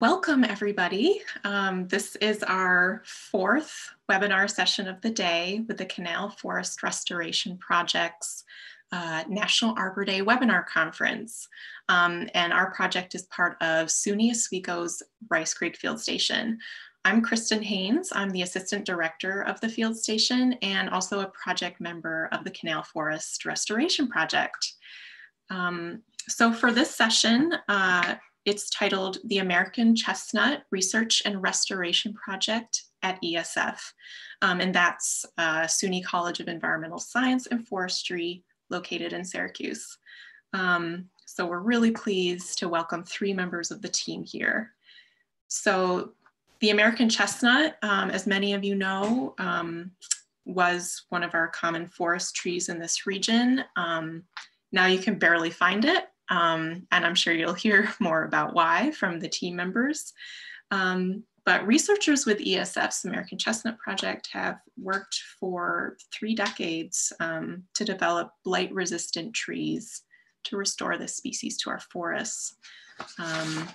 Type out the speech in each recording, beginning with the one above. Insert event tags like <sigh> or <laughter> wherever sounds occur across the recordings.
Welcome everybody. Um, this is our fourth webinar session of the day with the Canal Forest Restoration Project's uh, National Arbor Day webinar conference. Um, and our project is part of SUNY Oswego's Rice Creek Field Station. I'm Kristen Haynes. I'm the Assistant Director of the field station and also a project member of the Canal Forest Restoration Project. Um, so for this session, uh, it's titled The American Chestnut Research and Restoration Project at ESF. Um, and that's uh, SUNY College of Environmental Science and Forestry located in Syracuse. Um, so we're really pleased to welcome three members of the team here. So the American chestnut, um, as many of you know, um, was one of our common forest trees in this region. Um, now you can barely find it, um, and I'm sure you'll hear <laughs> more about why from the team members. Um, but researchers with ESF's American Chestnut Project have worked for three decades um, to develop blight resistant trees to restore this species to our forests. Um,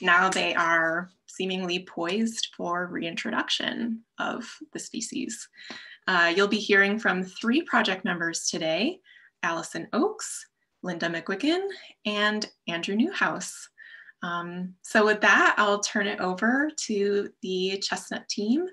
now they are seemingly poised for reintroduction of the species. Uh, you'll be hearing from three project members today, Allison Oakes, Linda McGuigan, and Andrew Newhouse. Um, so with that, I'll turn it over to the Chestnut team.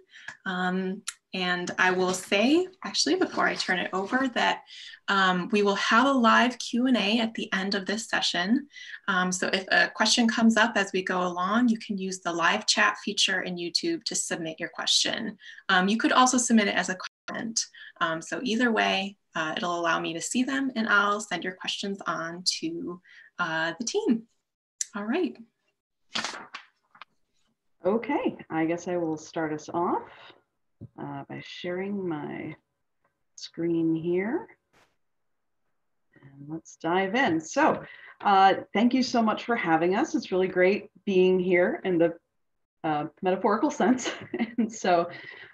Um, and I will say, actually, before I turn it over, that um, we will have a live Q&A at the end of this session. Um, so if a question comes up as we go along, you can use the live chat feature in YouTube to submit your question. Um, you could also submit it as a comment. Um, so either way, uh, it'll allow me to see them and I'll send your questions on to uh, the team. All right. Okay, I guess I will start us off uh, by sharing my screen here. And let's dive in. So uh, thank you so much for having us. It's really great being here in the uh, metaphorical sense. <laughs> and so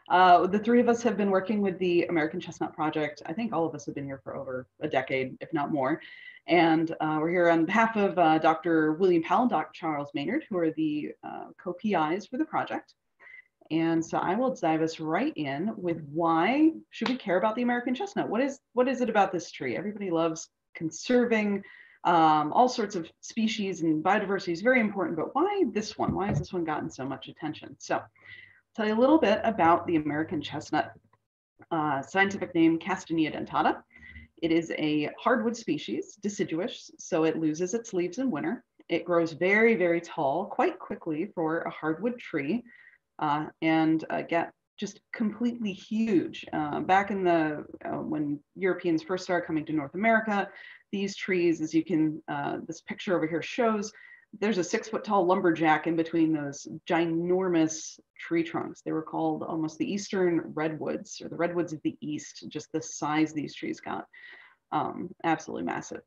uh, the three of us have been working with the American Chestnut Project. I think all of us have been here for over a decade, if not more. And uh, we're here on behalf of uh, Dr. William Powell and Dr. Charles Maynard, who are the uh, co-PIs for the project. And so I will dive us right in with why should we care about the American chestnut? What is, what is it about this tree? Everybody loves conserving um, all sorts of species and biodiversity is very important, but why this one? Why has this one gotten so much attention? So I'll tell you a little bit about the American chestnut, uh, scientific name Castanea dentata. It is a hardwood species, deciduous, so it loses its leaves in winter. It grows very, very tall quite quickly for a hardwood tree uh, and uh, get just completely huge. Uh, back in the, uh, when Europeans first started coming to North America, these trees, as you can, uh, this picture over here shows, there's a six foot tall lumberjack in between those ginormous tree trunks. They were called almost the Eastern redwoods or the redwoods of the East, just the size these trees got. Um, absolutely massive.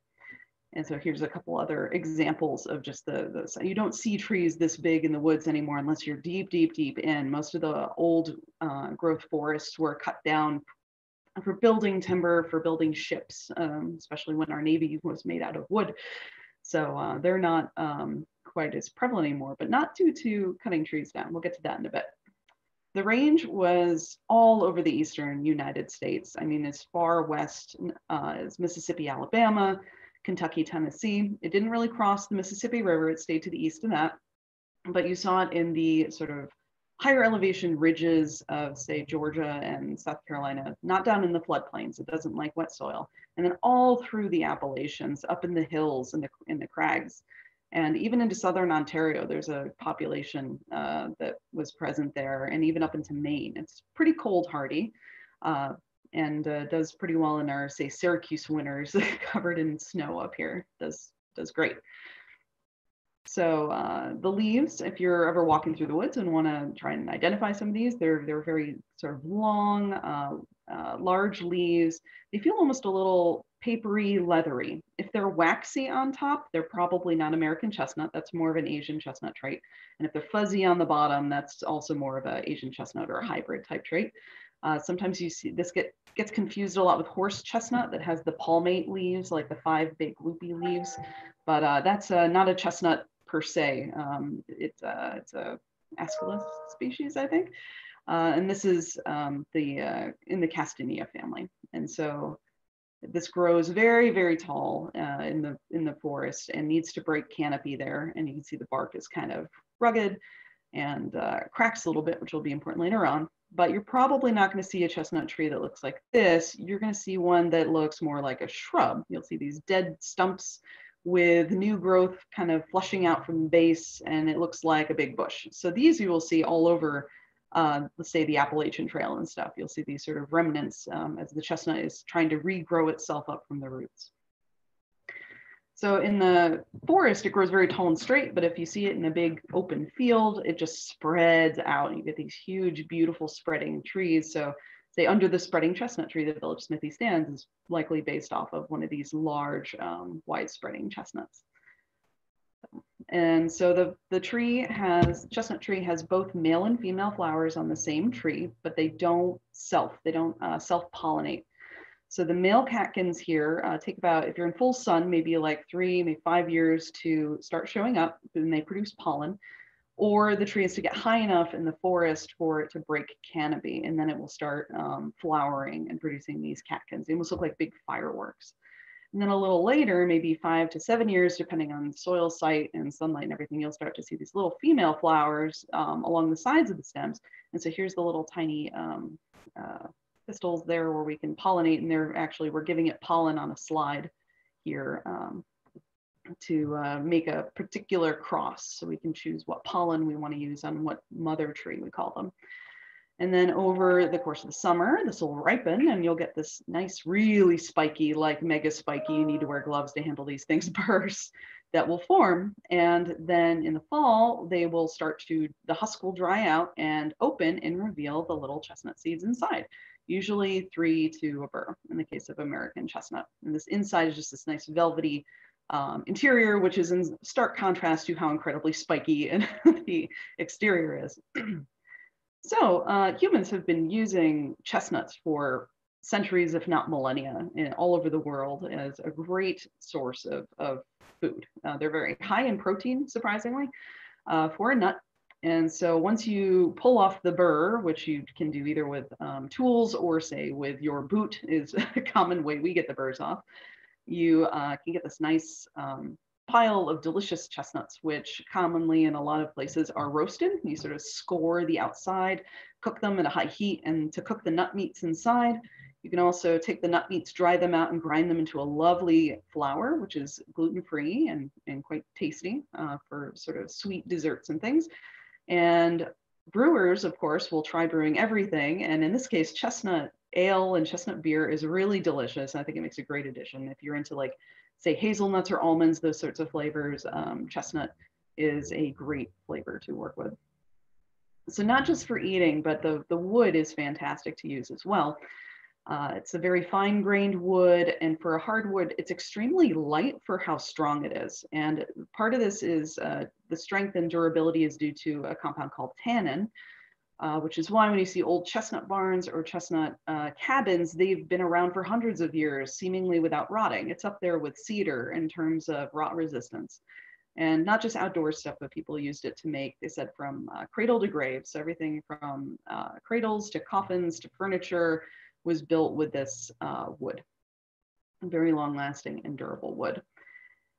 And so here's a couple other examples of just the, the, you don't see trees this big in the woods anymore unless you're deep, deep, deep in. Most of the old uh, growth forests were cut down for building timber, for building ships, um, especially when our Navy was made out of wood. So uh, they're not um, quite as prevalent anymore, but not due to cutting trees down. We'll get to that in a bit. The range was all over the eastern United States. I mean, as far west uh, as Mississippi, Alabama, Kentucky, Tennessee. It didn't really cross the Mississippi River, it stayed to the east of that. But you saw it in the sort of higher elevation ridges of, say, Georgia and South Carolina, not down in the floodplains. It doesn't like wet soil. And then all through the Appalachians, up in the hills and the, in the crags. And even into southern Ontario, there's a population uh, that was present there, and even up into Maine. It's pretty cold hardy. Uh, and uh, does pretty well in our say Syracuse winters <laughs> covered in snow up here does does great. So uh, the leaves, if you're ever walking through the woods and want to try and identify some of these, they're they're very sort of long, uh, uh, large leaves. They feel almost a little papery, leathery. If they're waxy on top, they're probably not American chestnut. That's more of an Asian chestnut trait. And if they're fuzzy on the bottom, that's also more of an Asian chestnut or a hybrid type trait. Uh, sometimes you see this get, gets confused a lot with horse chestnut that has the palmate leaves, like the five big loopy leaves, but uh, that's uh, not a chestnut per se. Um, it's, uh, it's a Aesculus species, I think. Uh, and this is um, the uh, in the Castanea family. And so this grows very, very tall uh, in the in the forest and needs to break canopy there. And you can see the bark is kind of rugged and uh, cracks a little bit, which will be important later on. But you're probably not going to see a chestnut tree that looks like this. You're going to see one that looks more like a shrub. You'll see these dead stumps with new growth kind of flushing out from the base, and it looks like a big bush. So these you will see all over uh, let's say the Appalachian Trail and stuff. You'll see these sort of remnants um, as the chestnut is trying to regrow itself up from the roots. So in the forest, it grows very tall and straight, but if you see it in a big open field, it just spreads out. And you get these huge, beautiful spreading trees. So say under the spreading chestnut tree that Village Smithy stands is likely based off of one of these large, um, wide spreading chestnuts. And so the, the tree has, chestnut tree has both male and female flowers on the same tree, but they don't self, they don't uh, self-pollinate. So the male catkins here uh, take about, if you're in full sun, maybe like three, maybe five years to start showing up and they produce pollen. Or the tree has to get high enough in the forest for it to break canopy and then it will start um, flowering and producing these catkins. They almost look like big fireworks. And then a little later, maybe five to seven years, depending on soil site and sunlight and everything, you'll start to see these little female flowers um, along the sides of the stems. And so here's the little tiny um, uh, pistils there where we can pollinate and they're actually, we're giving it pollen on a slide here um, to uh, make a particular cross. So we can choose what pollen we wanna use on what mother tree we call them. And then over the course of the summer, this will ripen and you'll get this nice, really spiky, like mega spiky, you need to wear gloves to handle these things, <laughs> bursts that will form. And then in the fall, they will start to, the husk will dry out and open and reveal the little chestnut seeds inside, usually three to a burr in the case of American chestnut. And this inside is just this nice velvety um, interior, which is in stark contrast to how incredibly spiky and <laughs> the exterior is. <clears throat> So uh, humans have been using chestnuts for centuries, if not millennia, in, all over the world as a great source of, of food. Uh, they're very high in protein, surprisingly, uh, for a nut. And so once you pull off the burr, which you can do either with um, tools or say with your boot is <laughs> a common way we get the burrs off, you uh, can get this nice um, pile of delicious chestnuts, which commonly in a lot of places are roasted. You sort of score the outside, cook them at a high heat, and to cook the nut meats inside. You can also take the nut meats, dry them out, and grind them into a lovely flour, which is gluten-free and, and quite tasty uh, for sort of sweet desserts and things. And brewers, of course, will try brewing everything. And in this case, chestnut ale and chestnut beer is really delicious. I think it makes a great addition if you're into like say hazelnuts or almonds, those sorts of flavors, um, chestnut is a great flavor to work with. So not just for eating, but the, the wood is fantastic to use as well. Uh, it's a very fine grained wood and for a hardwood, it's extremely light for how strong it is. And part of this is uh, the strength and durability is due to a compound called tannin, uh, which is why when you see old chestnut barns or chestnut uh, cabins, they've been around for hundreds of years, seemingly without rotting. It's up there with cedar in terms of rot resistance. And not just outdoor stuff, but people used it to make, they said, from uh, cradle to grave. So everything from uh, cradles to coffins to furniture was built with this uh, wood. Very long lasting and durable wood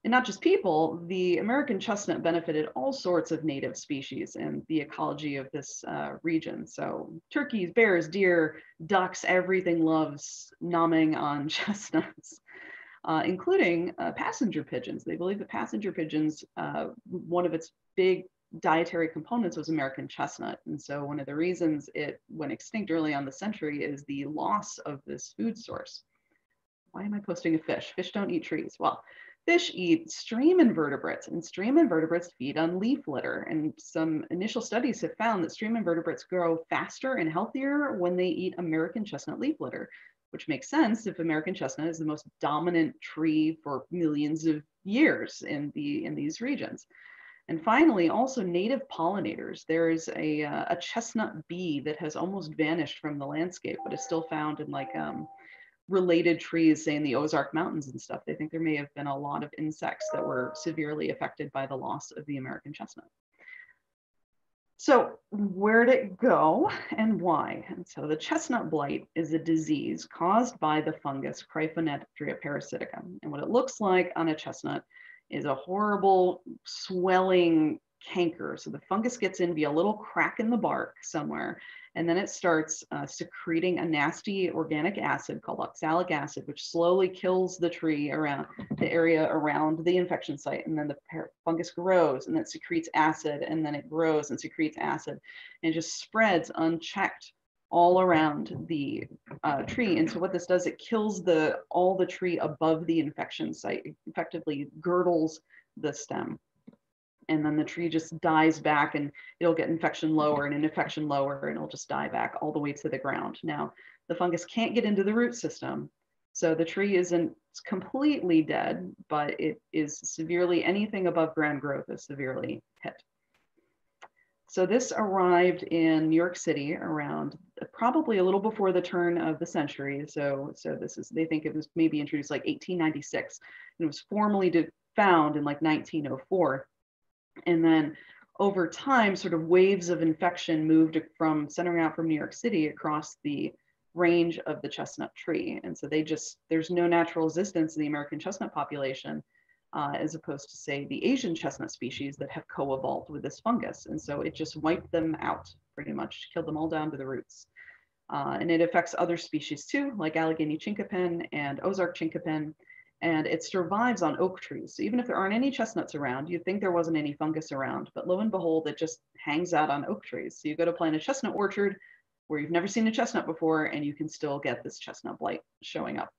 and not just people, the American chestnut benefited all sorts of native species and the ecology of this uh, region. So turkeys, bears, deer, ducks, everything loves nomming on <laughs> chestnuts, uh, including uh, passenger pigeons. They believe that passenger pigeons, uh, one of its big dietary components was American chestnut. And so one of the reasons it went extinct early on the century is the loss of this food source. Why am I posting a fish? Fish don't eat trees. Well, Fish eat stream invertebrates, and stream invertebrates feed on leaf litter. And some initial studies have found that stream invertebrates grow faster and healthier when they eat American chestnut leaf litter, which makes sense if American chestnut is the most dominant tree for millions of years in, the, in these regions. And finally, also native pollinators. There's a, uh, a chestnut bee that has almost vanished from the landscape, but is still found in like um, related trees, say in the Ozark Mountains and stuff, they think there may have been a lot of insects that were severely affected by the loss of the American chestnut. So where did it go and why? And so the chestnut blight is a disease caused by the fungus Cryphonectria parasitica. And what it looks like on a chestnut is a horrible swelling canker. So the fungus gets in via a little crack in the bark somewhere and then it starts uh, secreting a nasty organic acid called oxalic acid, which slowly kills the tree around the area around the infection site. And then the fungus grows and then it secretes acid and then it grows and secretes acid and just spreads unchecked all around the uh, tree. And so what this does, it kills the all the tree above the infection site, it effectively girdles the stem and then the tree just dies back and it'll get infection lower and an infection lower and it'll just die back all the way to the ground. Now, the fungus can't get into the root system. So the tree isn't completely dead, but it is severely, anything above ground growth is severely hit. So this arrived in New York City around uh, probably a little before the turn of the century. So, so this is, they think it was maybe introduced like 1896 and it was formally found in like 1904. And then over time, sort of waves of infection moved from centering out from New York City across the range of the chestnut tree. And so they just, there's no natural resistance in the American chestnut population, uh, as opposed to say the Asian chestnut species that have co-evolved with this fungus. And so it just wiped them out pretty much, killed them all down to the roots. Uh, and it affects other species too, like Allegheny chinkapin and Ozark chinkapin and it survives on oak trees. So even if there aren't any chestnuts around, you'd think there wasn't any fungus around, but lo and behold, it just hangs out on oak trees. So you go to plant a chestnut orchard where you've never seen a chestnut before, and you can still get this chestnut blight showing up.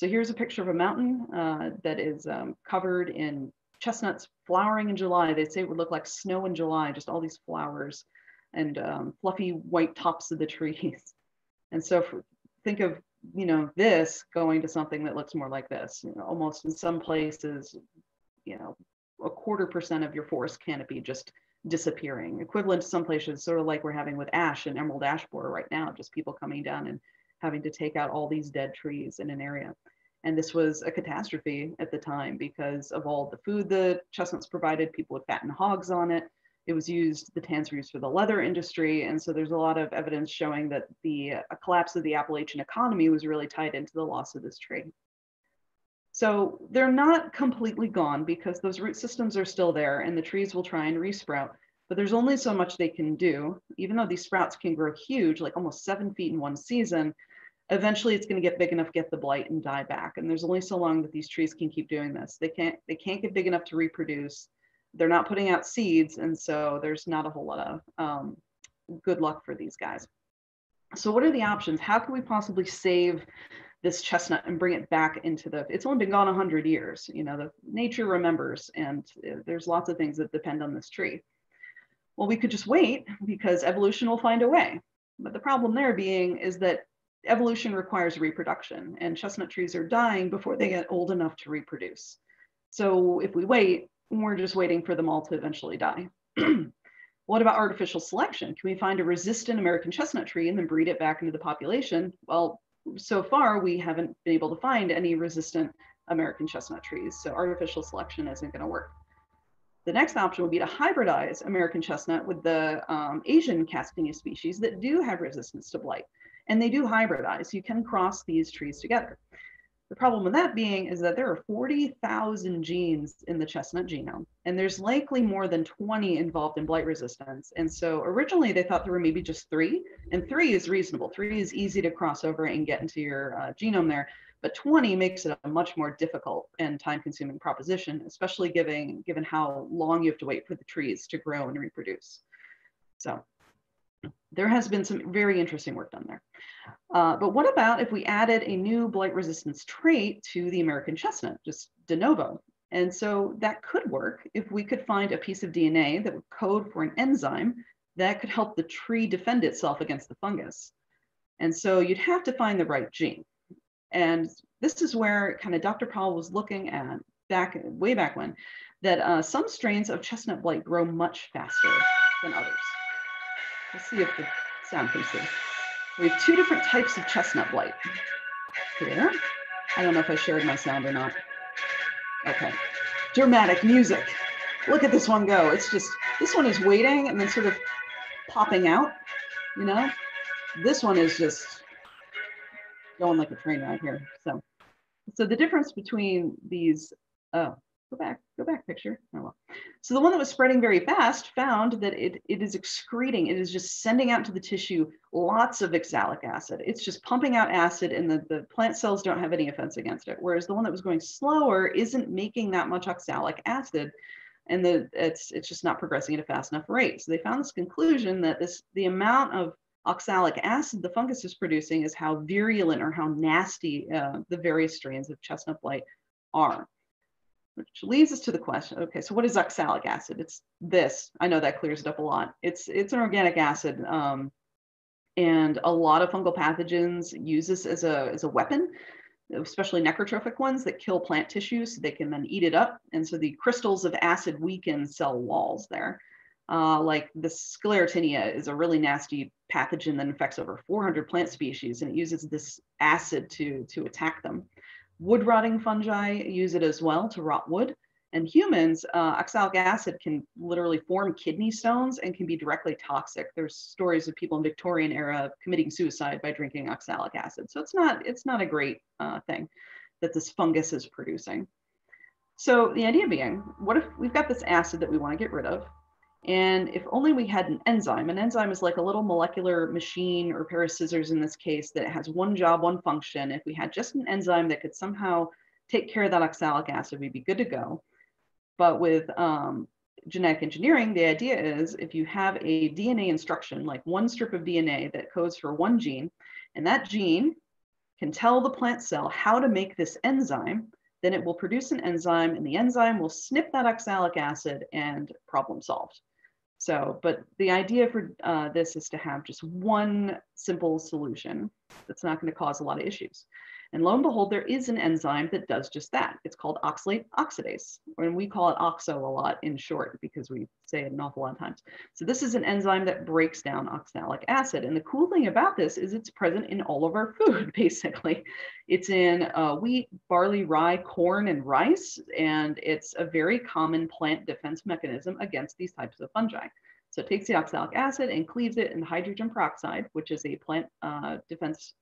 So here's a picture of a mountain uh, that is um, covered in chestnuts flowering in July. They say it would look like snow in July, just all these flowers and um, fluffy white tops of the trees. <laughs> And so for, think of you know, this going to something that looks more like this, you know, almost in some places, you know, a quarter percent of your forest canopy just disappearing, equivalent to some places, sort of like we're having with ash and emerald ash borer right now, just people coming down and having to take out all these dead trees in an area. And this was a catastrophe at the time because of all the food the chestnuts provided. People would fatten hogs on it. It was used, the tans were used for the leather industry. And so there's a lot of evidence showing that the collapse of the Appalachian economy was really tied into the loss of this tree. So they're not completely gone because those root systems are still there and the trees will try and resprout, but there's only so much they can do. Even though these sprouts can grow huge, like almost seven feet in one season, eventually it's going to get big enough get the blight and die back. And there's only so long that these trees can keep doing this. They can't, they can't get big enough to reproduce they're not putting out seeds, and so there's not a whole lot of um, good luck for these guys. So what are the options? How can we possibly save this chestnut and bring it back into the, it's only been gone 100 years, you know, the nature remembers, and uh, there's lots of things that depend on this tree. Well, we could just wait because evolution will find a way. But the problem there being is that evolution requires reproduction and chestnut trees are dying before they get old enough to reproduce. So if we wait, we're just waiting for them all to eventually die. <clears throat> what about artificial selection? Can we find a resistant American chestnut tree and then breed it back into the population? Well, so far we haven't been able to find any resistant American chestnut trees. So artificial selection isn't going to work. The next option would be to hybridize American chestnut with the um, Asian Castanea species that do have resistance to blight. And they do hybridize. You can cross these trees together. The problem with that being is that there are 40,000 genes in the chestnut genome, and there's likely more than 20 involved in blight resistance. And so originally they thought there were maybe just three, and three is reasonable. Three is easy to cross over and get into your uh, genome there, but 20 makes it a much more difficult and time-consuming proposition, especially given, given how long you have to wait for the trees to grow and reproduce. So there has been some very interesting work done there. Uh, but what about if we added a new blight resistance trait to the American chestnut, just de novo? And so that could work if we could find a piece of DNA that would code for an enzyme that could help the tree defend itself against the fungus. And so you'd have to find the right gene. And this is where kind of Dr. Powell was looking at back way back when, that uh, some strains of chestnut blight grow much faster than others. Let's see if the sound can see. We have two different types of chestnut blight. here. I don't know if I shared my sound or not. Okay. Dramatic music. Look at this one go. It's just, this one is waiting and then sort of popping out, you know? This one is just going like a train right here. So, so the difference between these, oh, go back, go back picture. Oh, well. So the one that was spreading very fast found that it, it is excreting, it is just sending out to the tissue lots of oxalic acid. It's just pumping out acid and the, the plant cells don't have any offense against it. Whereas the one that was going slower isn't making that much oxalic acid and the, it's, it's just not progressing at a fast enough rate. So they found this conclusion that this the amount of oxalic acid the fungus is producing is how virulent or how nasty uh, the various strains of chestnut blight are which leads us to the question okay so what is oxalic acid? It's this. I know that clears it up a lot. It's it's an organic acid um, and a lot of fungal pathogens use this as a as a weapon especially necrotrophic ones that kill plant tissue so they can then eat it up. And so the crystals of acid weaken cell walls there. Uh, like the sclerotinia is a really nasty pathogen that infects over 400 plant species and it uses this acid to to attack them Wood rotting fungi use it as well to rot wood. And humans, uh, oxalic acid can literally form kidney stones and can be directly toxic. There's stories of people in Victorian era committing suicide by drinking oxalic acid. So it's not, it's not a great uh, thing that this fungus is producing. So the idea being, what if we've got this acid that we want to get rid of? And if only we had an enzyme, an enzyme is like a little molecular machine or pair of scissors in this case that has one job, one function. If we had just an enzyme that could somehow take care of that oxalic acid, we'd be good to go. But with um, genetic engineering, the idea is if you have a DNA instruction, like one strip of DNA that codes for one gene, and that gene can tell the plant cell how to make this enzyme, then it will produce an enzyme and the enzyme will snip that oxalic acid and problem solved. So, but the idea for uh, this is to have just one simple solution that's not going to cause a lot of issues. And lo and behold, there is an enzyme that does just that. It's called oxalate oxidase, and we call it OXO a lot in short because we say it an awful lot of times. So this is an enzyme that breaks down oxalic acid. And the cool thing about this is it's present in all of our <laughs> food, basically. It's in uh, wheat, barley, rye, corn, and rice, and it's a very common plant defense mechanism against these types of fungi. So it takes the oxalic acid and cleaves it in hydrogen peroxide, which is a plant uh, defense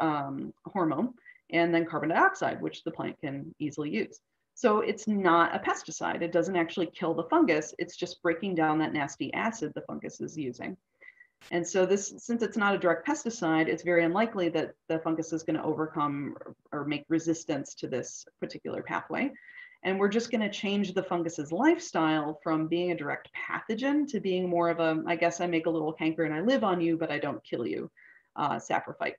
um, hormone and then carbon dioxide, which the plant can easily use. So it's not a pesticide. It doesn't actually kill the fungus. It's just breaking down that nasty acid the fungus is using. And so this, since it's not a direct pesticide, it's very unlikely that the fungus is going to overcome or, make resistance to this particular pathway. And we're just going to change the fungus's lifestyle from being a direct pathogen to being more of a, I guess I make a little canker and I live on you, but I don't kill you, uh, saprophyte.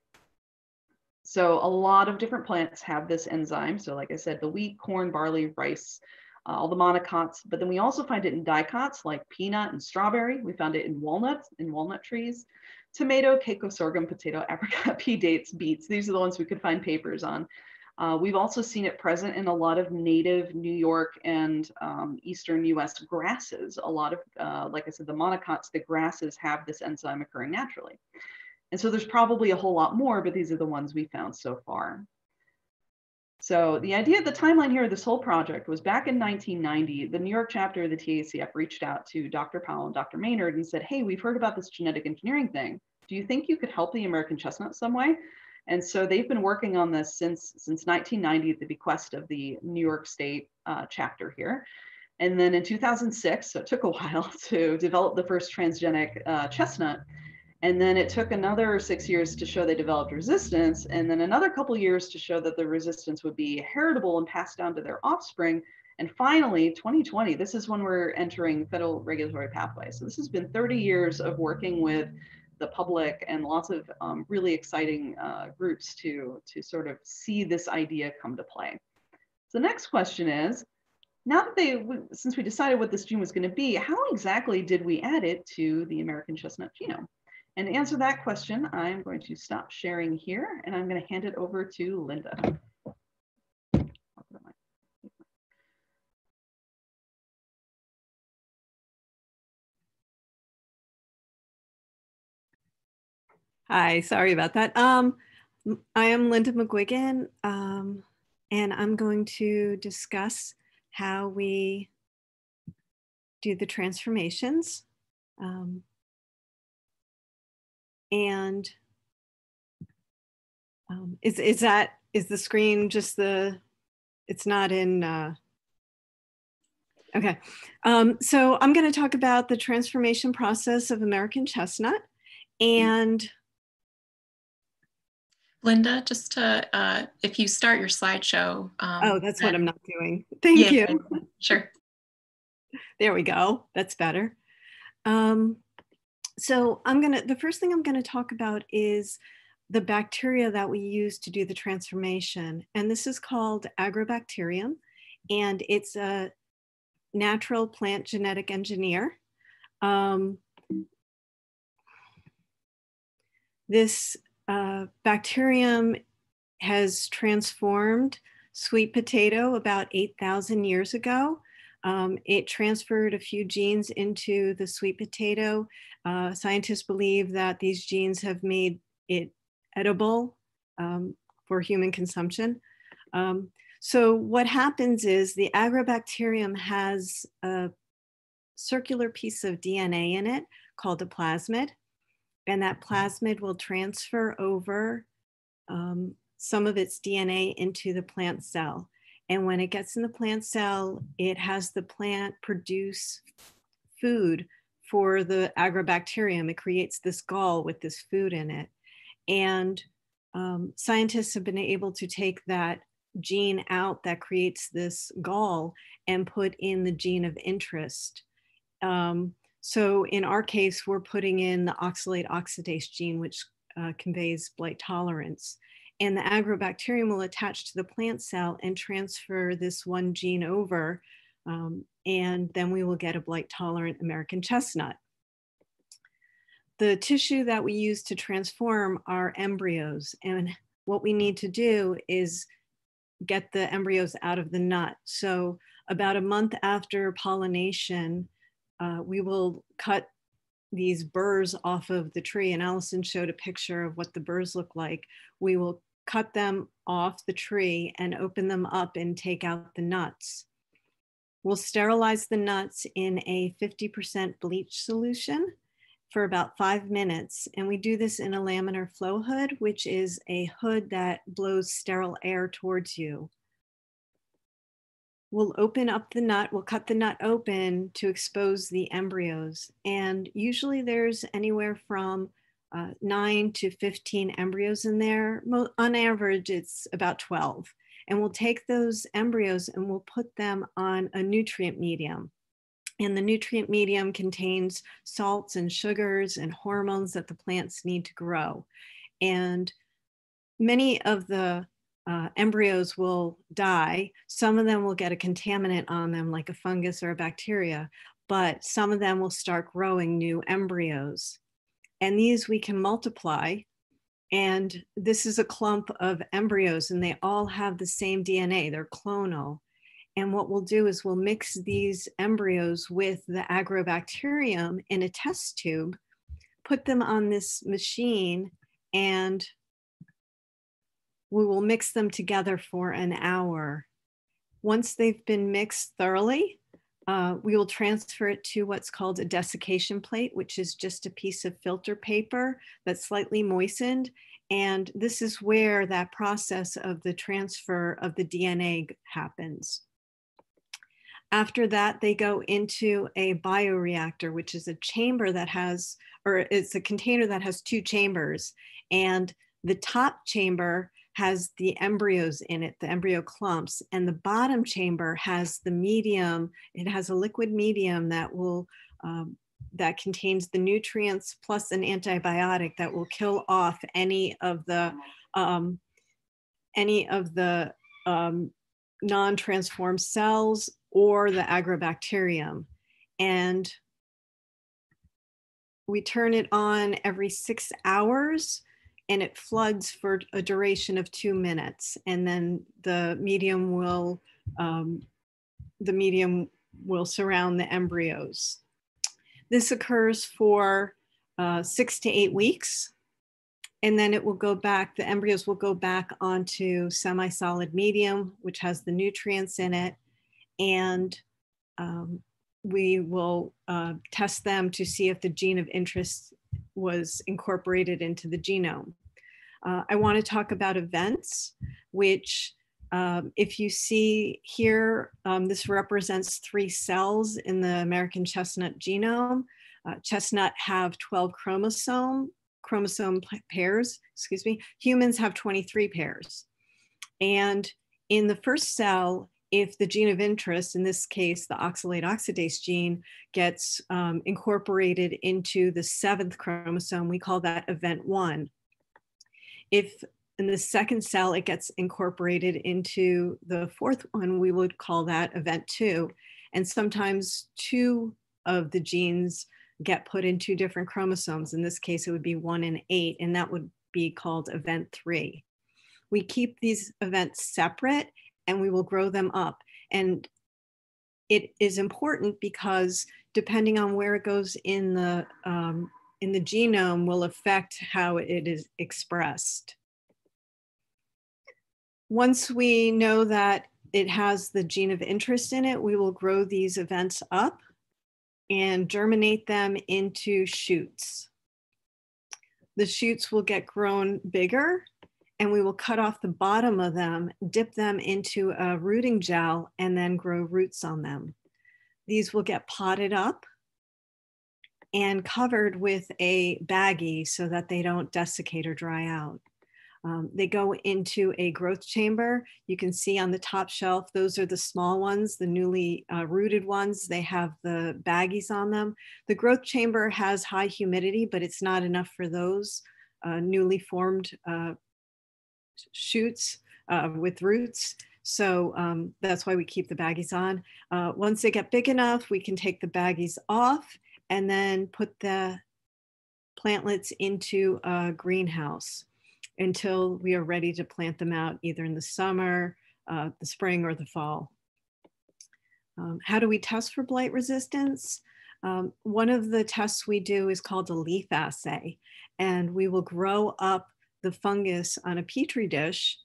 So a lot of different plants have this enzyme. So like I said, the wheat, corn, barley, rice, uh, all the monocots, but then we also find it in dicots like peanut and strawberry. We found it in walnuts, in walnut trees, tomato, cacao, sorghum, potato, <laughs> apricot, pea, dates, beets. These are the ones we could find papers on. Uh, we've also seen it present in a lot of native New York and um, Eastern US grasses. A lot of, uh, like I said, the monocots, the grasses have this enzyme occurring naturally. And so there's probably a whole lot more, but these are the ones we found so far. So the idea of the timeline here of this whole project was back in 1990, the New York chapter of the TACF reached out to Dr. Powell and Dr. Maynard and said, hey, we've heard about this genetic engineering thing. Do you think you could help the American chestnut some way? And so they've been working on this since, since 1990 at the bequest of the New York State uh, chapter here. And then in 2006, so it took a <laughs> while to develop the first transgenic uh, chestnut. And then it took another six years to show they developed resistance, and then another couple years to show that the resistance would be heritable and passed down to their offspring. And finally, 2020, this is when we're entering federal regulatory pathway. So this has been 30 years of working with the public and lots of um, really exciting uh, groups to, to sort of see this idea come to play. So the next question is, now that they, since we decided what this gene was gonna be, how exactly did we add it to the American chestnut genome? And to answer that question, I'm going to stop sharing here and I'm going to hand it over to Linda. Hi, sorry about that. Um, I am Linda McGuigan, um, and I'm going to discuss how we do the transformations. Um, and um, is, is that, is the screen just the, it's not in, uh, okay. Um, so I'm gonna talk about the transformation process of American chestnut and Linda, just to, uh, if you start your slideshow. Um, oh, that's what I'm not doing. Thank yeah, you. Sure. There we go. That's better. Um, so I'm gonna, the first thing I'm gonna talk about is the bacteria that we use to do the transformation. And this is called agrobacterium. And it's a natural plant genetic engineer. Um, this uh, bacterium has transformed sweet potato about 8,000 years ago. Um, it transferred a few genes into the sweet potato. Uh, scientists believe that these genes have made it edible um, for human consumption. Um, so what happens is the agrobacterium has a circular piece of DNA in it called a plasmid and that plasmid will transfer over um, some of its DNA into the plant cell. And when it gets in the plant cell, it has the plant produce food for the agrobacterium. It creates this gall with this food in it. And um, scientists have been able to take that gene out that creates this gall and put in the gene of interest. Um, so in our case, we're putting in the oxalate oxidase gene, which uh, conveys blight tolerance. And the agrobacterium will attach to the plant cell and transfer this one gene over. Um, and then we will get a blight tolerant American chestnut. The tissue that we use to transform are embryos. And what we need to do is get the embryos out of the nut. So about a month after pollination, uh, we will cut these burrs off of the tree. And Allison showed a picture of what the burrs look like. We will cut them off the tree and open them up and take out the nuts. We'll sterilize the nuts in a 50% bleach solution for about five minutes. And we do this in a laminar flow hood, which is a hood that blows sterile air towards you we'll open up the nut, we'll cut the nut open to expose the embryos. And usually there's anywhere from uh, nine to 15 embryos in there. On average, it's about 12. And we'll take those embryos and we'll put them on a nutrient medium. And the nutrient medium contains salts and sugars and hormones that the plants need to grow. And many of the uh, embryos will die. Some of them will get a contaminant on them, like a fungus or a bacteria, but some of them will start growing new embryos. And these we can multiply. And this is a clump of embryos, and they all have the same DNA, they're clonal. And what we'll do is we'll mix these embryos with the agrobacterium in a test tube, put them on this machine, and we will mix them together for an hour. Once they've been mixed thoroughly, uh, we will transfer it to what's called a desiccation plate, which is just a piece of filter paper that's slightly moistened. And this is where that process of the transfer of the DNA happens. After that, they go into a bioreactor, which is a chamber that has, or it's a container that has two chambers. And the top chamber has the embryos in it, the embryo clumps, and the bottom chamber has the medium. It has a liquid medium that will um, that contains the nutrients plus an antibiotic that will kill off any of the um, any of the um, non-transformed cells or the agrobacterium. And we turn it on every six hours and it floods for a duration of two minutes and then the medium will um, the medium will surround the embryos this occurs for uh, six to eight weeks and then it will go back, the embryos will go back onto semi-solid medium, which has the nutrients in it. And um, we will uh, test them to see if the gene of interest was incorporated into the genome. Uh, I want to talk about events, which um, if you see here, um, this represents three cells in the American chestnut genome. Uh, chestnut have 12 chromosome chromosome pairs, excuse me, humans have 23 pairs. And in the first cell, if the gene of interest, in this case, the oxalate oxidase gene, gets um, incorporated into the seventh chromosome, we call that event one. If in the second cell it gets incorporated into the fourth one, we would call that event two. And sometimes two of the genes get put in two different chromosomes. In this case, it would be one and eight, and that would be called event three. We keep these events separate and we will grow them up. And it is important because depending on where it goes in the um, in the genome will affect how it is expressed. Once we know that it has the gene of interest in it, we will grow these events up and germinate them into shoots. The shoots will get grown bigger and we will cut off the bottom of them, dip them into a rooting gel, and then grow roots on them. These will get potted up and covered with a baggie so that they don't desiccate or dry out. Um, they go into a growth chamber. You can see on the top shelf, those are the small ones, the newly uh, rooted ones. They have the baggies on them. The growth chamber has high humidity, but it's not enough for those uh, newly formed uh, shoots uh, with roots. So um, that's why we keep the baggies on. Uh, once they get big enough, we can take the baggies off and then put the plantlets into a greenhouse until we are ready to plant them out either in the summer, uh, the spring, or the fall. Um, how do we test for blight resistance? Um, one of the tests we do is called a leaf assay, and we will grow up the fungus on a petri dish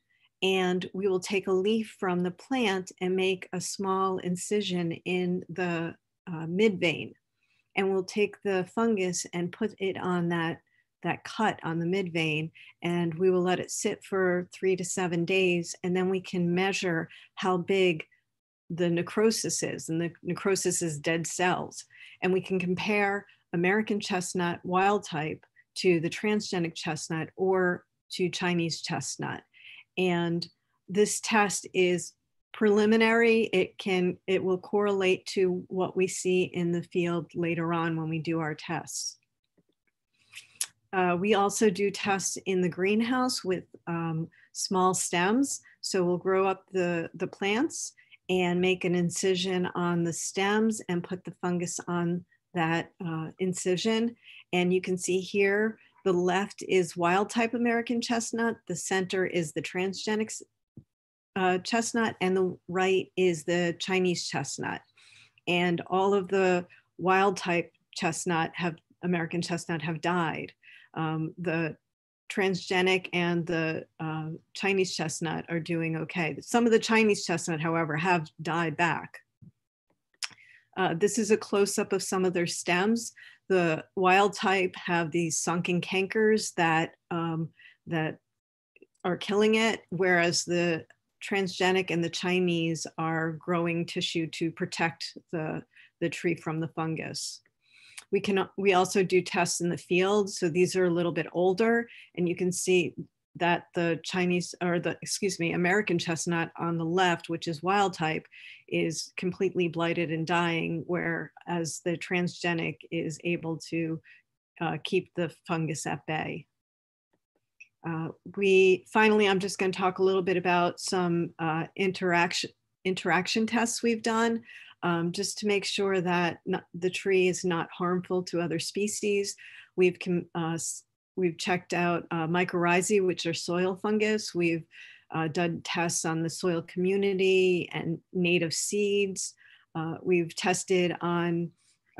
and we will take a leaf from the plant and make a small incision in the uh, mid vein. And we'll take the fungus and put it on that that cut on the mid vein and we will let it sit for three to seven days and then we can measure how big the necrosis is and the necrosis is dead cells and we can compare american chestnut wild type to the transgenic chestnut or to chinese chestnut and this test is preliminary it can it will correlate to what we see in the field later on when we do our tests uh, we also do tests in the greenhouse with um, small stems. So we'll grow up the, the plants and make an incision on the stems and put the fungus on that uh, incision. And you can see here, the left is wild type American chestnut, the center is the transgenic uh, chestnut, and the right is the Chinese chestnut. And all of the wild type chestnut have American chestnut have died. Um, the transgenic and the uh, Chinese chestnut are doing okay. Some of the Chinese chestnut, however, have died back. Uh, this is a close-up of some of their stems. The wild type have these sunken cankers that, um, that are killing it, whereas the transgenic and the Chinese are growing tissue to protect the, the tree from the fungus. We can we also do tests in the field. So these are a little bit older and you can see that the Chinese or the, excuse me, American chestnut on the left, which is wild type, is completely blighted and dying, whereas the transgenic is able to uh, keep the fungus at bay. Uh, we finally, I'm just going to talk a little bit about some uh, interaction interaction tests we've done um, just to make sure that not, the tree is not harmful to other species. We've, uh, we've checked out uh, mycorrhizae, which are soil fungus. We've uh, done tests on the soil community and native seeds. Uh, we've tested on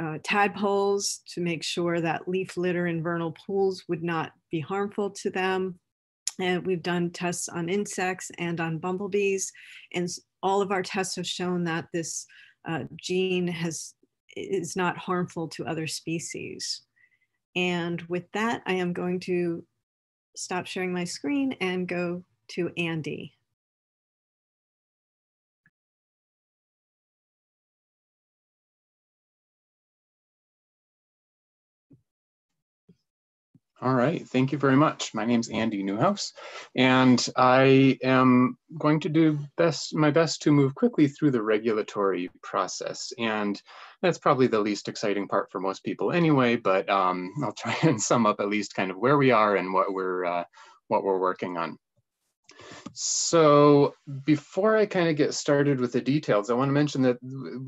uh, tadpoles to make sure that leaf litter in vernal pools would not be harmful to them. And we've done tests on insects and on bumblebees. And all of our tests have shown that this uh, gene has is not harmful to other species. And with that, I am going to stop sharing my screen and go to Andy. All right, thank you very much. My name is Andy Newhouse, and I am going to do best my best to move quickly through the regulatory process. And that's probably the least exciting part for most people anyway, but um, I'll try <laughs> and sum up at least kind of where we are and what we're, uh, what we're working on. So before I kind of get started with the details, I want to mention that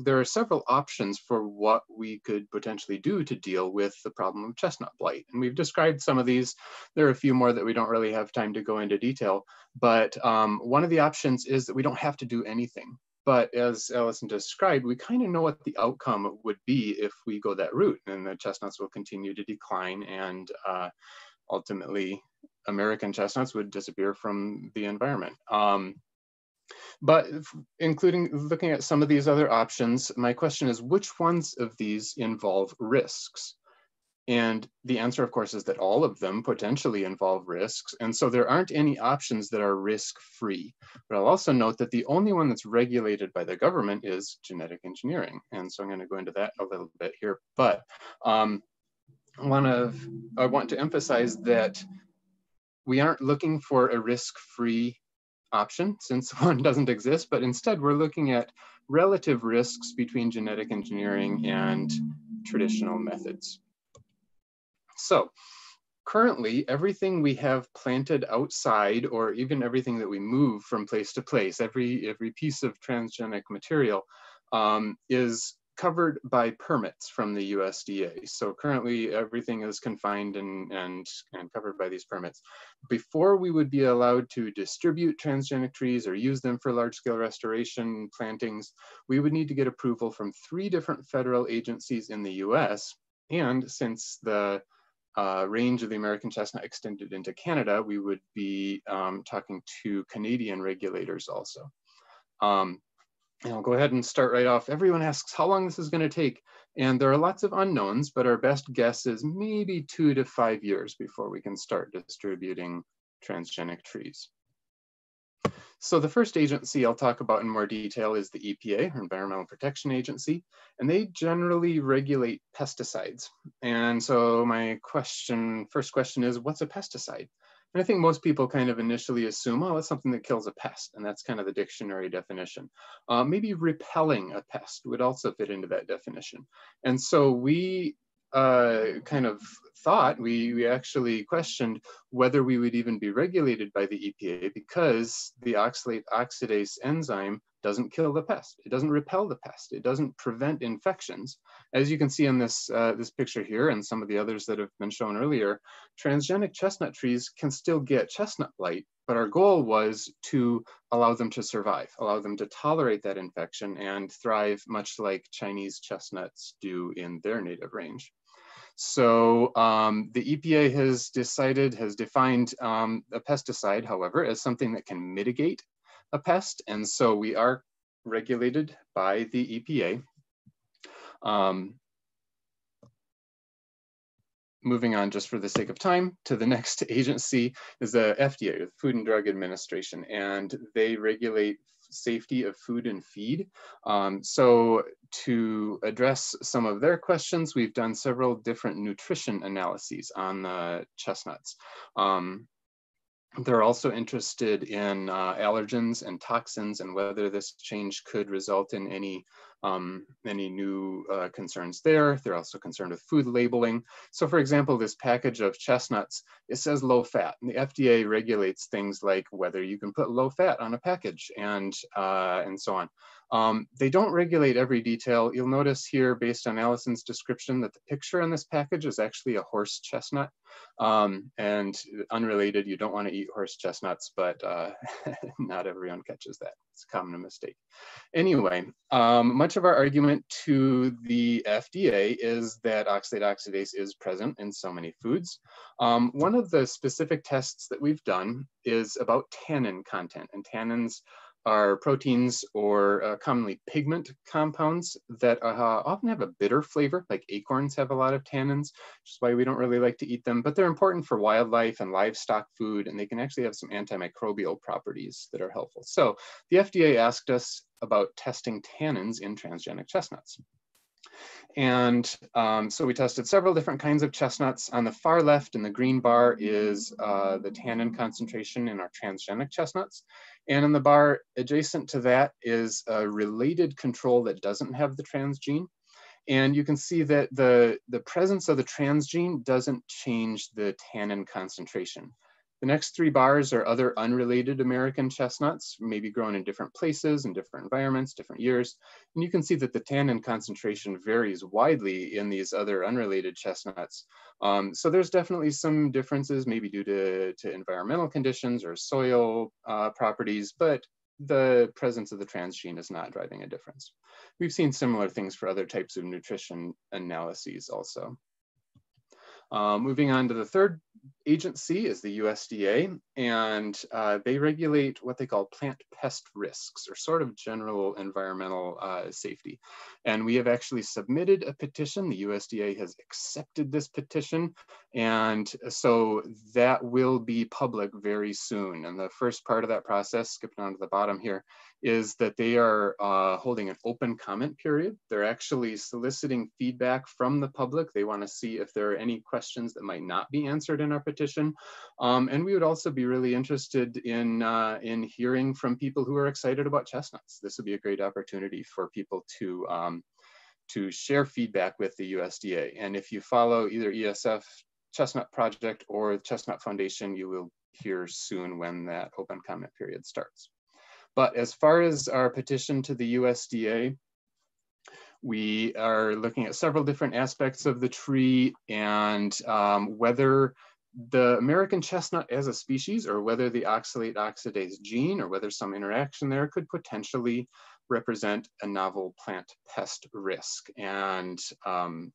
there are several options for what we could potentially do to deal with the problem of chestnut blight. And we've described some of these. There are a few more that we don't really have time to go into detail. But um, one of the options is that we don't have to do anything. But as Allison described, we kind of know what the outcome would be if we go that route and the chestnuts will continue to decline and uh, ultimately American chestnuts would disappear from the environment. Um, but including looking at some of these other options, my question is which ones of these involve risks? And the answer, of course, is that all of them potentially involve risks. And so there aren't any options that are risk-free. But I'll also note that the only one that's regulated by the government is genetic engineering. And so I'm going to go into that a little bit here. But um, one of, I want to emphasize that we aren't looking for a risk-free option since <laughs> one doesn't exist, but instead we're looking at relative risks between genetic engineering and traditional methods. So currently everything we have planted outside or even everything that we move from place to place, every, every piece of transgenic material um, is covered by permits from the USDA. So currently everything is confined and, and, and covered by these permits. Before we would be allowed to distribute transgenic trees or use them for large scale restoration plantings, we would need to get approval from three different federal agencies in the US. And since the uh, range of the American chestnut extended into Canada, we would be um, talking to Canadian regulators also. Um, and I'll go ahead and start right off. Everyone asks how long this is going to take. And there are lots of unknowns, but our best guess is maybe two to five years before we can start distributing transgenic trees. So the first agency I'll talk about in more detail is the EPA, Environmental Protection Agency, and they generally regulate pesticides. And so my question, first question is, what's a pesticide? And I think most people kind of initially assume, oh, it's something that kills a pest. And that's kind of the dictionary definition. Uh, maybe repelling a pest would also fit into that definition. And so we uh, kind of thought, we, we actually questioned whether we would even be regulated by the EPA because the oxalate oxidase enzyme doesn't kill the pest. It doesn't repel the pest. It doesn't prevent infections. As you can see in this, uh, this picture here and some of the others that have been shown earlier, transgenic chestnut trees can still get chestnut blight, but our goal was to allow them to survive, allow them to tolerate that infection and thrive much like Chinese chestnuts do in their native range. So um, the EPA has decided, has defined um, a pesticide, however, as something that can mitigate a pest. And so we are regulated by the EPA. Um, moving on just for the sake of time to the <laughs> next agency is the FDA, the Food and Drug Administration, and they regulate safety of food and feed. Um, so to address some of their questions, we've done several different nutrition analyses on the chestnuts. Um, they're also interested in uh, allergens and toxins and whether this change could result in any um, any new uh, concerns there. They're also concerned with food labeling. So for example, this package of chestnuts, it says low fat. And the FDA regulates things like whether you can put low fat on a package and, uh, and so on. Um, they don't regulate every detail. You'll notice here, based on Allison's description, that the picture on this package is actually a horse chestnut. Um, and unrelated, you don't want to eat horse chestnuts, but uh, <laughs> not everyone catches that. It's a common mistake. Anyway, um, much of our argument to the FDA is that oxalate oxidase is present in so many foods. Um, one of the specific tests that we've done is about tannin content, and tannins are proteins or uh, commonly pigment compounds that uh, often have a bitter flavor, like acorns have a lot of tannins, which is why we don't really like to eat them, but they're important for wildlife and livestock food, and they can actually have some antimicrobial properties that are helpful. So the FDA asked us about testing tannins in transgenic chestnuts. And um, so we tested several different kinds of chestnuts. On the far left in the green bar is uh, the tannin concentration in our transgenic chestnuts. And in the bar adjacent to that is a related control that doesn't have the transgene. And you can see that the, the presence of the transgene doesn't change the tannin concentration. The next three bars are other unrelated American chestnuts, maybe grown in different places in different environments, different years. And you can see that the tannin concentration varies widely in these other unrelated chestnuts. Um, so there's definitely some differences, maybe due to, to environmental conditions or soil uh, properties, but the presence of the transgene is not driving a difference. We've seen similar things for other types of nutrition analyses also. Uh, moving on to the third agency is the USDA, and uh, they regulate what they call plant pest risks, or sort of general environmental uh, safety. And we have actually submitted a petition. The USDA has accepted this petition, and so that will be public very soon. And the first part of that process, skipping on to the bottom here, is that they are uh, holding an open comment period. They're actually soliciting feedback from the public. They want to see if there are any questions that might not be answered in our petition. Um, and we would also be really interested in, uh, in hearing from people who are excited about chestnuts. This would be a great opportunity for people to, um, to share feedback with the USDA. And if you follow either ESF Chestnut Project or the Chestnut Foundation, you will hear soon when that open comment period starts. But as far as our petition to the USDA, we are looking at several different aspects of the tree and um, whether the American chestnut as a species or whether the oxalate oxidase gene or whether some interaction there could potentially represent a novel plant pest risk. And um,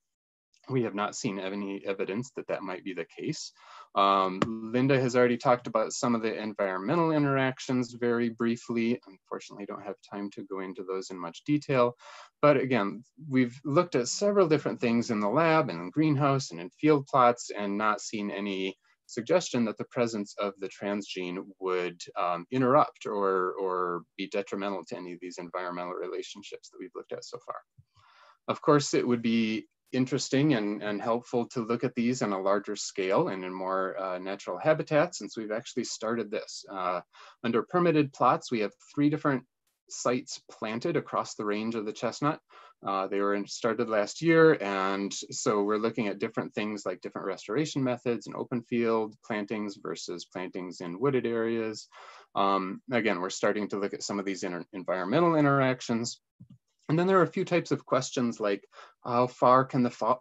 we have not seen any evidence that that might be the case. Um, Linda has already talked about some of the environmental interactions very briefly. Unfortunately, don't have time to go into those in much detail. But again, we've looked at several different things in the lab and in greenhouse and in field plots and not seen any suggestion that the presence of the transgene would um, interrupt or, or be detrimental to any of these environmental relationships that we've looked at so far. Of course, it would be interesting and, and helpful to look at these on a larger scale and in more uh, natural habitats since we've actually started this. Uh, under permitted plots, we have three different sites planted across the range of the chestnut. Uh, they were started last year, and so we're looking at different things like different restoration methods and open field plantings versus plantings in wooded areas. Um, again, we're starting to look at some of these environmental interactions. And then there are a few types of questions like how far can the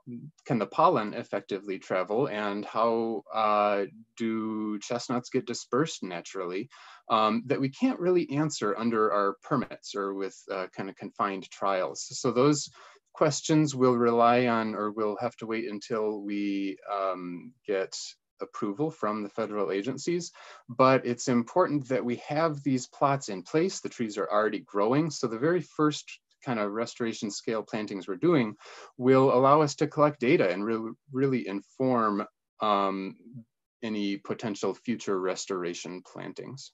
can the pollen effectively travel, and how uh, do chestnuts get dispersed naturally um, that we can't really answer under our permits or with uh, kind of confined trials. So those questions will rely on, or we'll have to wait until we um, get approval from the federal agencies, but it's important that we have these plots in place. The trees are already growing. So the very first kind of restoration scale plantings we're doing will allow us to collect data and re really inform um, any potential future restoration plantings.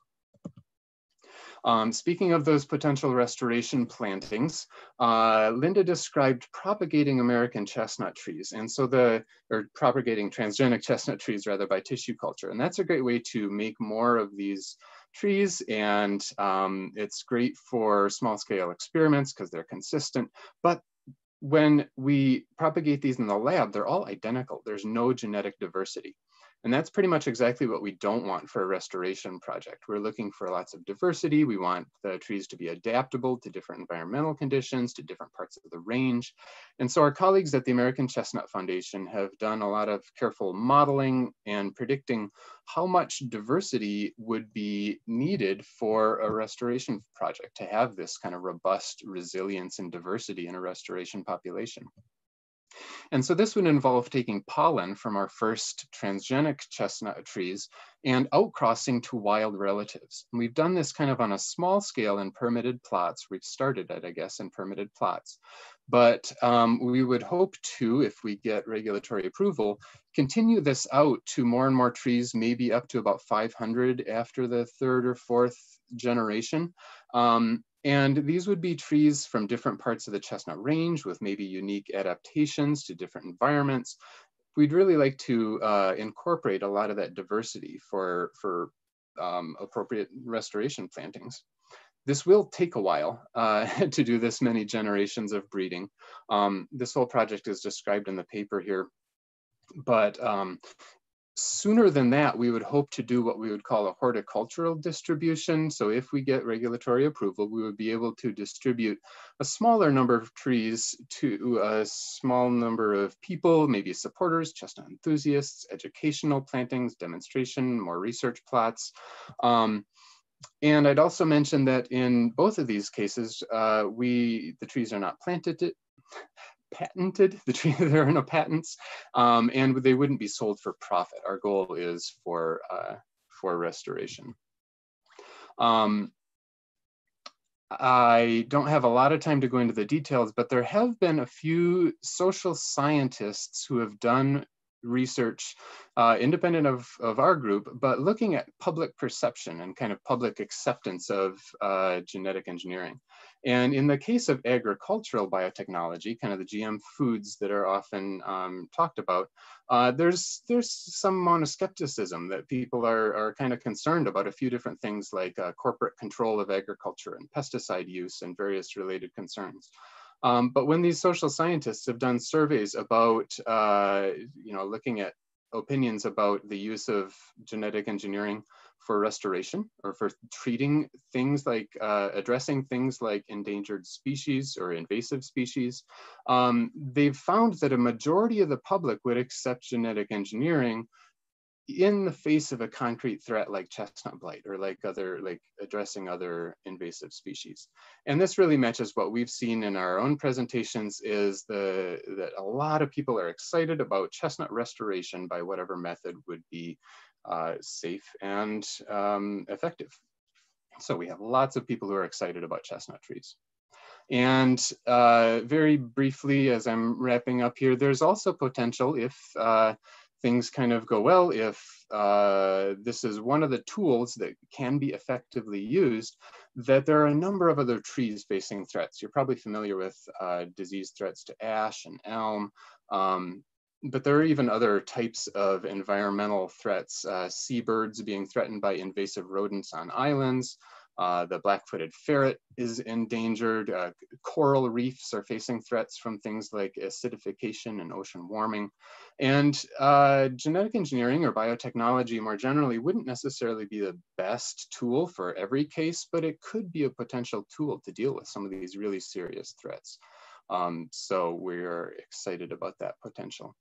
Um, speaking of those potential restoration plantings, uh, Linda described propagating American chestnut trees. And so the, or propagating transgenic <laughs> chestnut trees rather by tissue culture. And that's a great way to make more of these trees and um, it's great for small scale experiments because they're consistent. But when we propagate these in the lab, they're all identical. There's no genetic diversity. And that's pretty much exactly what we don't want for a restoration project. We're looking for lots of diversity. We want the trees to be adaptable to different environmental conditions, to different parts of the range. And so our colleagues at the American Chestnut Foundation have done a lot of careful modeling and predicting how much diversity would be needed for a restoration project to have this kind of robust resilience and diversity in a restoration population. And so this would involve taking pollen from our first transgenic chestnut trees and outcrossing to wild relatives. And we've done this kind of on a small scale in permitted plots. We've started it, I guess, in permitted plots. But um, we would hope to, if we get regulatory approval, continue this out to more and more trees, maybe up to about 500 after the third or fourth generation. Um, and these would be trees from different parts of the chestnut range with maybe unique adaptations to different environments. We'd really like to uh, incorporate a lot of that diversity for, for um, appropriate restoration plantings. This will take a while uh, <laughs> to do this many generations of breeding. Um, this whole project is described in the paper here, but um, sooner than that, we would hope to do what we would call a horticultural distribution. So if we get regulatory approval, we would be able to distribute a smaller number of trees to a small number of people, maybe supporters, chestnut enthusiasts, educational plantings, demonstration, more research plots. Um, and I'd also mention that in both of these cases, uh, we the trees are not planted patented. <laughs> The tree, there are no patents, um, and they wouldn't be sold for profit. Our goal is for uh, for restoration. Um, I don't have a lot of time to go into the details, but there have been a few social scientists who have done research uh, independent of, of our group, but looking at public perception and kind of public acceptance of uh, genetic engineering. And in the case of agricultural biotechnology, kind of the GM foods that are often um, talked about, uh, there's there's some amount of skepticism that people are, are kind of concerned about a few different things like uh, corporate control of agriculture and pesticide use and various related concerns. Um, but when these social scientists have done surveys about, uh, you know, looking at opinions about the use of genetic engineering for restoration or for treating things like uh, addressing things like endangered species or invasive species, um, they've found that a majority of the public would accept genetic engineering in the face of a concrete threat like chestnut blight or like other like addressing other invasive species. And this really matches what we've seen in our own presentations is the that a lot of people are excited about chestnut restoration by whatever method would be uh, safe and um, effective. So we have lots of people who are excited about chestnut trees. And uh, very briefly, as I'm wrapping up here, there's also potential if uh, things kind of go well if uh, this is one of the tools that can be effectively used, that there are a number of other trees facing threats. You're probably familiar with uh, disease threats to ash and elm, um, but there are even other types of environmental threats, uh, seabirds being threatened by invasive rodents on islands, uh, the black-footed ferret is endangered. Uh, coral reefs are facing threats from things like acidification and ocean warming. And uh, genetic engineering or biotechnology more generally wouldn't necessarily be the best tool for every case, but it could be a potential tool to deal with some of these really serious threats. Um, so we're excited about that potential.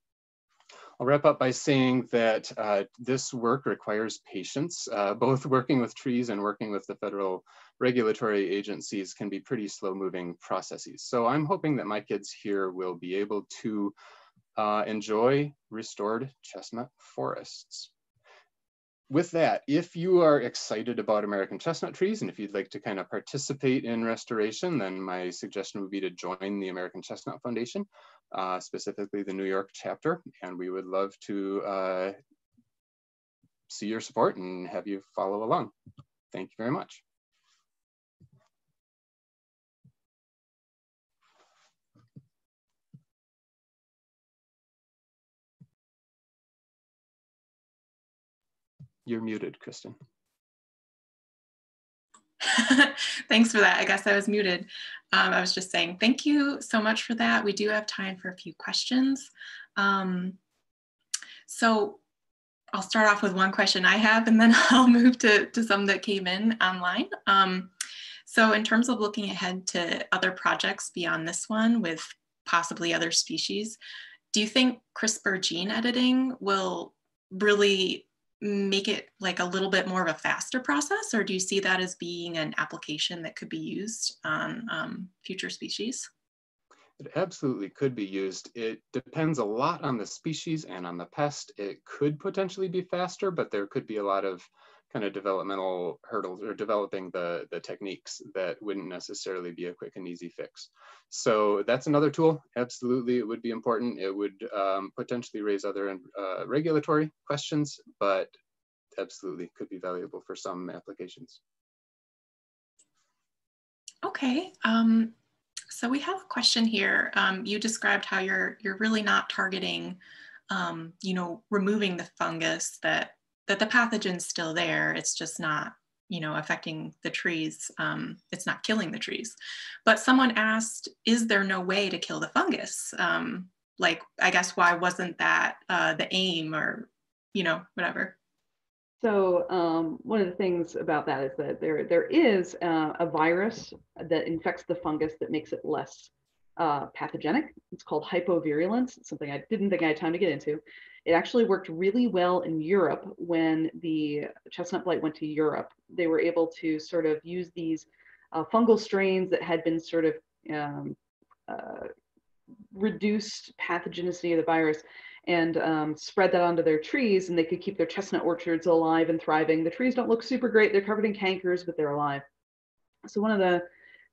I'll wrap up by saying that uh, this work requires patience. Uh, both working with trees and working with the federal regulatory agencies can be pretty slow moving processes. So I'm hoping that my kids here will be able to uh, enjoy restored chestnut forests with that, if you are excited about American chestnut trees and if you'd like to kind of participate in restoration, then my suggestion would be to join the American Chestnut Foundation, uh, specifically the New York chapter. And we would love to uh, see your support and have you follow along. Thank you very much. You're muted, Kristen. <laughs> Thanks for that. I guess I was muted. Um, I was just saying thank you so much for that. We do have time for a few questions. Um, so I'll start off with one question I have and then <laughs> I'll move to, to some that came in online. Um, so in terms of looking ahead to other projects beyond this one with possibly other species, do you think CRISPR gene editing will really make it like a little bit more of a faster process, or do you see that as being an application that could be used on um, future species? It absolutely could be used. It depends a lot on the species and on the pest. It could potentially be faster, but there could be a lot of kind of developmental hurdles or developing the, the techniques that wouldn't necessarily be a quick and easy fix. So that's another tool. Absolutely, it would be important. It would um, potentially raise other uh, regulatory questions, but absolutely could be valuable for some applications. Okay, um, so we have a question here. Um, you described how you're you're really not targeting, um, you know, removing the fungus that that the pathogen's still there. It's just not, you know, affecting the trees. Um, it's not killing the trees. But someone asked, is there no way to kill the fungus? Um, like, I guess why wasn't that uh, the aim or, you know, whatever. So um, one of the things about that is that there there is uh, a virus that infects the fungus that makes it less uh, pathogenic. It's called hypovirulence. It's something I didn't think I had time to get into. It actually worked really well in Europe when the chestnut blight went to Europe. They were able to sort of use these uh, fungal strains that had been sort of um, uh, reduced pathogenicity of the virus and um, spread that onto their trees and they could keep their chestnut orchards alive and thriving. The trees don't look super great. They're covered in cankers, but they're alive. So one of the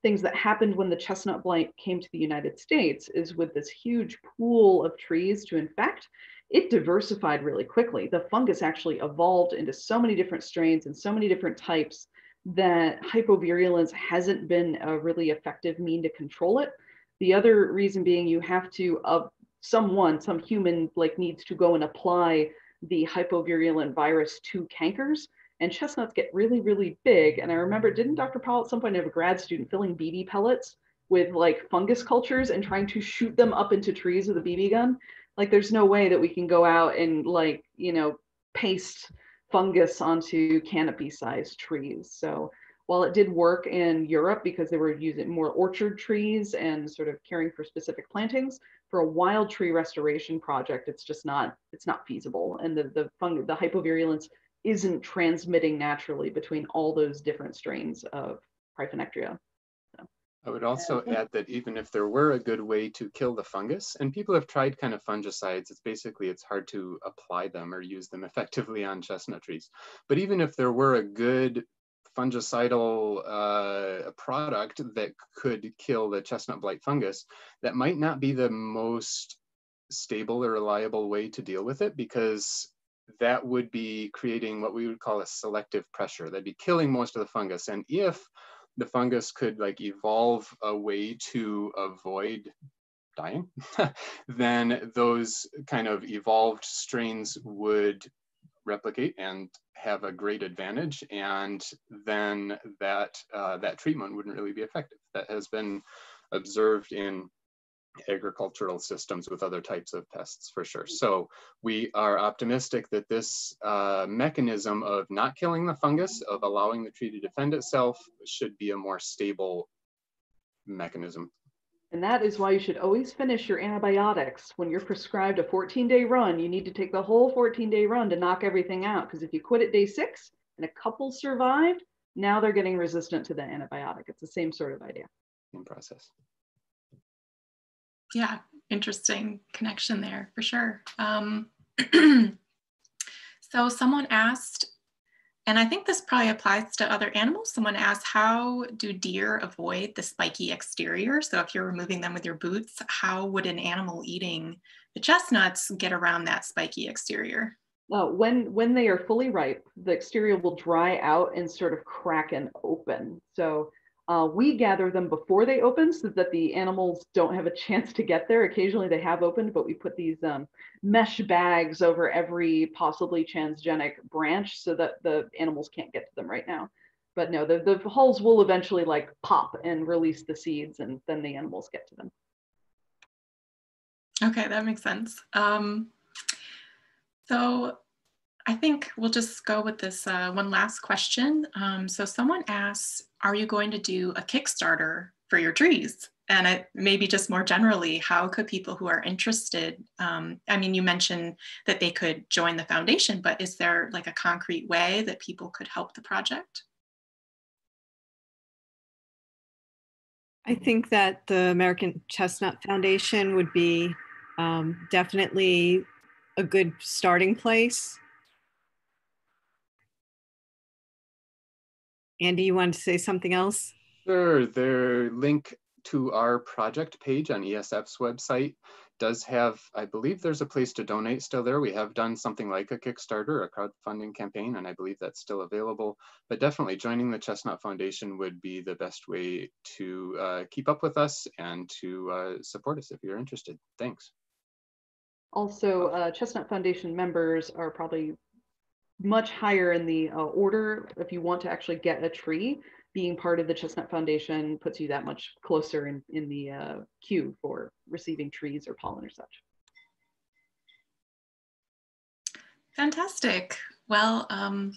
things that happened when the chestnut blight came to the United States is with this huge pool of trees to infect, it diversified really quickly. The fungus actually evolved into so many different strains and so many different types that hypovirulence hasn't been a really effective mean to control it. The other reason being you have to, uh, someone, some human like needs to go and apply the hypovirulent virus to cankers and chestnuts get really, really big. And I remember, didn't Dr. Powell at some point have a grad student filling BB pellets with like fungus cultures and trying to shoot them up into trees with a BB gun? Like there's no way that we can go out and like, you know, paste fungus onto canopy sized trees. So while it did work in Europe because they were using more orchard trees and sort of caring for specific plantings, for a wild tree restoration project, it's just not, it's not feasible. And the, the fung the hypovirulence isn't transmitting naturally between all those different strains of Cryphonectria. I would also add that even if there were a good way to kill the fungus, and people have tried kind of fungicides, it's basically, it's hard to apply them or use them <laughs> effectively on chestnut trees. But even if there were a good fungicidal uh, product that could kill the chestnut blight fungus, that might not be the most stable or reliable way to deal with it because that would be creating what we would call a selective pressure. That'd be killing most of the fungus. And if the fungus could like evolve a way to avoid dying, <laughs> then those kind of evolved strains would replicate and have a great advantage. And then that, uh, that treatment wouldn't really be effective. That has been observed in agricultural systems with other types of pests for sure. So we are optimistic that this uh, mechanism of not killing the fungus, of allowing the tree to defend itself, should be a more stable mechanism. And that is why you should always finish your antibiotics. When you're prescribed a 14 day run, you need to take the whole 14 day run to knock everything out. Because if you quit at day six and a couple survived, now they're getting resistant to the antibiotic. It's the same sort of idea. In process yeah, interesting connection there for sure. Um, <clears throat> so someone asked, and I think this probably applies to other animals. Someone asked, how do deer avoid the spiky exterior? So if you're removing them with your boots, how would an animal eating the chestnuts get around that spiky exterior? Well, when when they are fully ripe, the exterior will dry out and sort of crack and open. So uh, we gather them before they open so that the animals don't have a chance to get there. Occasionally they have opened, but we put these um, mesh bags over every possibly transgenic branch so that the animals can't get to them right now. But no, the, the hulls will eventually like pop and release the seeds and then the animals get to them. Okay, that makes sense. Um, so I think we'll just go with this uh, one last question. Um, so someone asks, are you going to do a Kickstarter for your trees? and maybe just more generally, how could people who are interested, um, I mean, you mentioned that they could join the foundation, but is there like a concrete way that people could help the project? I think that the American Chestnut Foundation would be um, definitely a good starting place. Andy, you wanted to say something else? Sure. Their link to our project page on ESF's website does have, I believe there's a place to donate still there. We have done something like a Kickstarter, a crowdfunding campaign, and I believe that's still available. But definitely joining the Chestnut Foundation would be the best way to uh, keep up with us and to uh, support us if you're interested. Thanks. Also, uh, Chestnut Foundation members are probably much higher in the uh, order if you want to actually get a tree being part of the Chestnut Foundation puts you that much closer in, in the uh, queue for receiving trees or pollen or such. Fantastic. Well, um,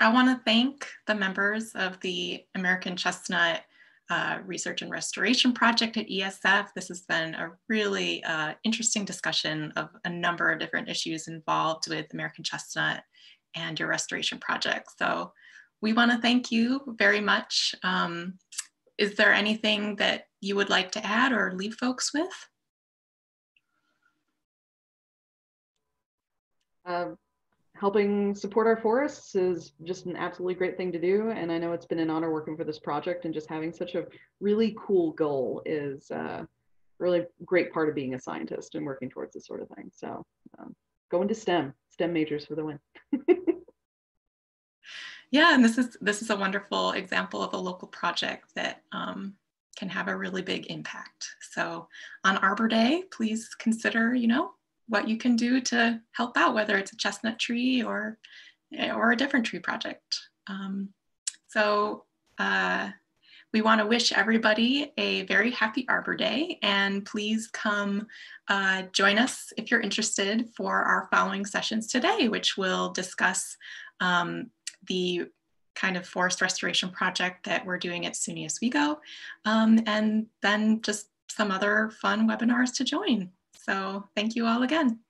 I want to thank the members of the American Chestnut uh, Research and Restoration Project at ESF. This has been a really uh, interesting discussion of a number of different issues involved with American Chestnut and your restoration project. So we want to thank you very much. Um, is there anything that you would like to add or leave folks with? Uh, helping support our forests is just an absolutely great thing to do. And I know it's been an honor working for this project and just having such a really cool goal is uh, really great part of being a scientist and working towards this sort of thing. So um, go into STEM, STEM majors for the win. <laughs> yeah, and this is this is a wonderful example of a local project that um, can have a really big impact. So on Arbor Day, please consider, you know, what you can do to help out, whether it's a chestnut tree or or a different tree project. Um, so uh, we want to wish everybody a very happy Arbor Day and please come uh, join us if you're interested for our following sessions today, which will discuss um, the kind of forest restoration project that we're doing at SUNY Oswego, um, and then just some other fun webinars to join. So thank you all again.